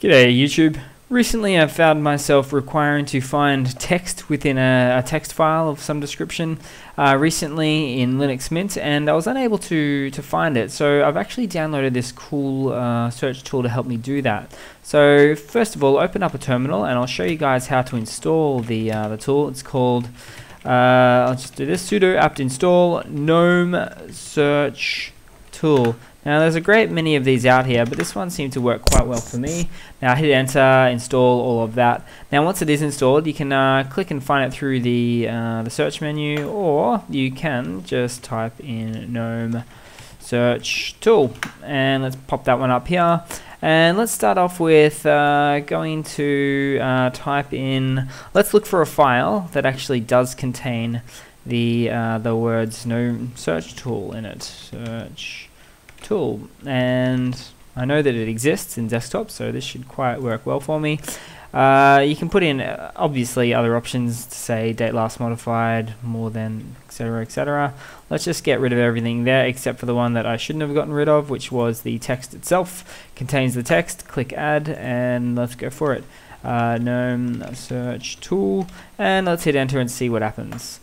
G'day YouTube. Recently I've found myself requiring to find text within a, a text file of some description uh, recently in Linux Mint and I was unable to, to find it so I've actually downloaded this cool uh, search tool to help me do that. So first of all open up a terminal and I'll show you guys how to install the, uh, the tool. It's called, uh, I'll just do this, sudo apt install gnome search tool. Now there's a great many of these out here, but this one seemed to work quite well for me. Now hit enter, install all of that. Now once it is installed, you can uh, click and find it through the, uh, the search menu, or you can just type in GNOME search tool. And let's pop that one up here. And let's start off with uh, going to uh, type in, let's look for a file that actually does contain the, uh, the words GNOME search tool in it. Search tool. And I know that it exists in desktop so this should quite work well for me. Uh, you can put in uh, obviously other options to say date last modified more than etc etc let's just get rid of everything there except for the one that I shouldn't have gotten rid of which was the text itself. Contains the text click add and let's go for it. Uh, gnome search tool and let's hit enter and see what happens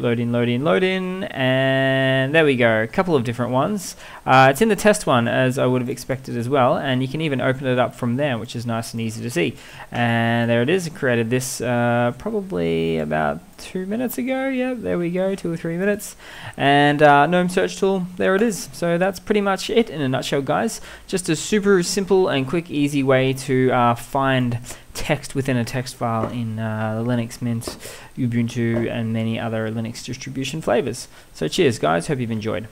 loading, load in, and there we go. A couple of different ones. Uh, it's in the test one, as I would have expected as well, and you can even open it up from there, which is nice and easy to see. And there it is. I created this uh, probably about two minutes ago. Yeah, there we go, two or three minutes. And uh, GNOME search tool, there it is. So that's pretty much it in a nutshell, guys. Just a super simple and quick, easy way to uh, find text within a text file in uh, Linux Mint, Ubuntu, and many other Linux distribution flavors. So cheers, guys. Hope you've enjoyed.